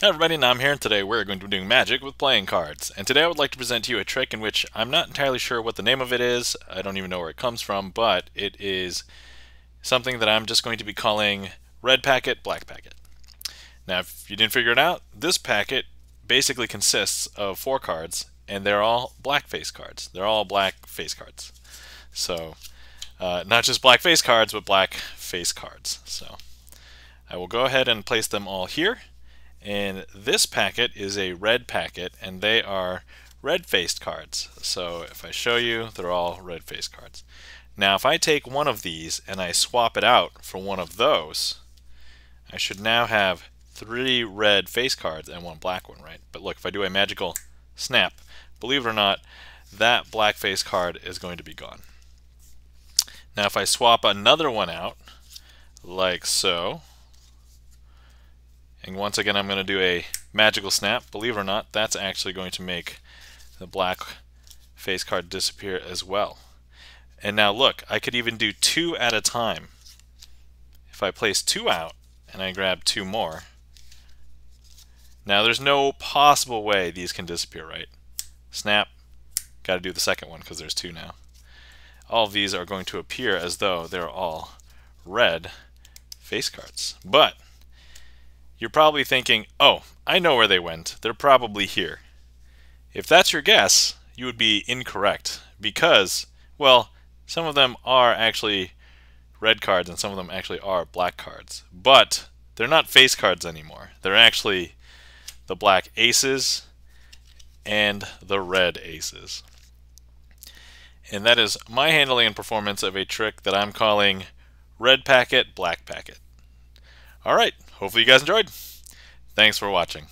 Hi everybody, I'm here and today we're going to be doing magic with playing cards. And today I would like to present to you a trick in which I'm not entirely sure what the name of it is, I don't even know where it comes from, but it is something that I'm just going to be calling red packet, black packet. Now if you didn't figure it out, this packet basically consists of four cards and they're all black face cards. They're all black face cards. So uh, not just black face cards, but black face cards. So I will go ahead and place them all here. And this packet is a red packet, and they are red-faced cards. So if I show you, they're all red-faced cards. Now if I take one of these and I swap it out for one of those, I should now have three red face cards and one black one, right? But look, if I do a magical snap, believe it or not, that black face card is going to be gone. Now if I swap another one out, like so, and once again, I'm going to do a magical snap. Believe it or not, that's actually going to make the black face card disappear as well. And now look, I could even do two at a time. If I place two out and I grab two more, now there's no possible way these can disappear, right? Snap, got to do the second one because there's two now. All of these are going to appear as though they're all red face cards. But you're probably thinking, oh, I know where they went. They're probably here. If that's your guess, you would be incorrect because, well, some of them are actually red cards and some of them actually are black cards. But they're not face cards anymore. They're actually the black aces and the red aces. And that is my handling and performance of a trick that I'm calling red packet, black packet. All right. Hopefully you guys enjoyed. Thanks for watching.